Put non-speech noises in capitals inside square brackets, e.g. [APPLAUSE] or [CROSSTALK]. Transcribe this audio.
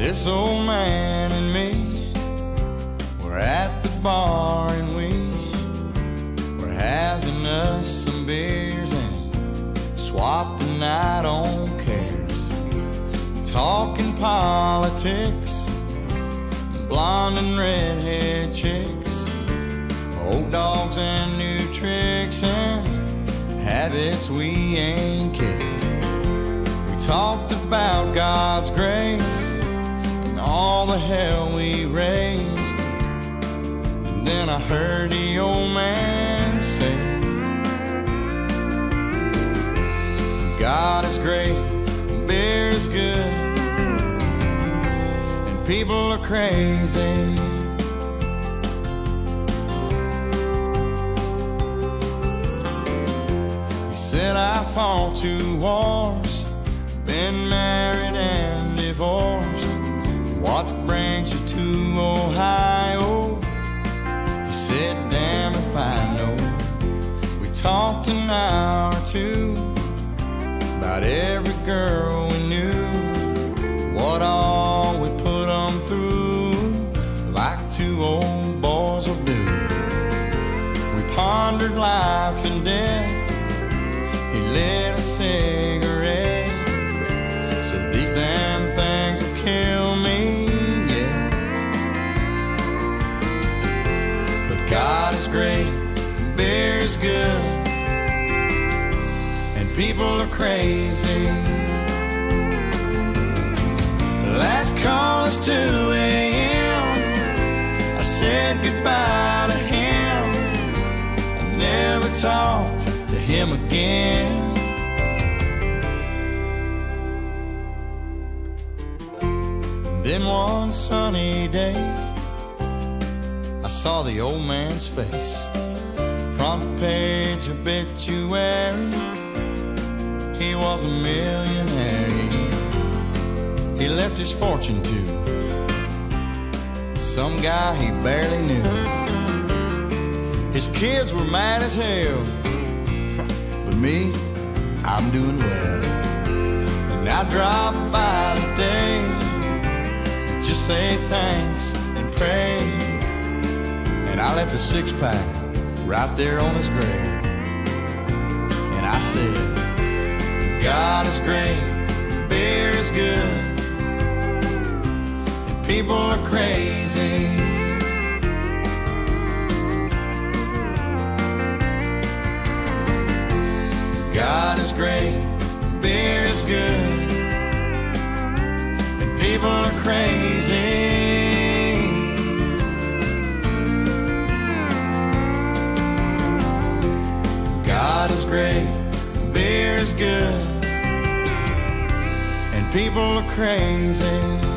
This old man and me. Were at the bar and we were having us some beers and swapping out on cares, talking politics, blonde and redhead chicks, old dogs and new tricks and habits we ain't kicked. We talked about God's grace all the hell we raised. And then I heard the old man say, God is great, beer is good, and people are crazy. He said I fought two wars, been married talked an hour or two about every girl we knew, what all we put them through, like two old boys will do. We pondered life and death. He lit a cigarette. Said these damn things will kill me, yeah. But God is great, beer is good, and people are crazy. Last call is 2 a.m. I said goodbye to him. I never talked to him again. Then one sunny day, I saw the old man's face. Front page obituary, he was a millionaire. He left his fortune to some guy he barely knew. His kids were mad as hell, [LAUGHS] but me, I'm doing well. And I drop by today to just say thanks and pray. And I left a six pack right there on his grave. And I said, God is great, beer is good, and people are crazy. God is great, great, beer is good, and people are crazy.